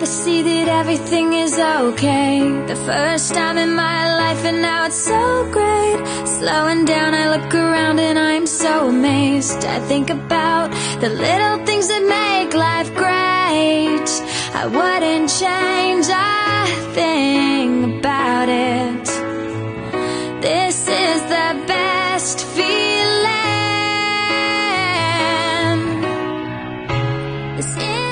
I see that everything is okay. The first time in my life and now it's so great. Slowing down, I look around and I'm so amazed. I think about the little things that make life great. I wouldn't change a thing about it. This is the best feeling. This is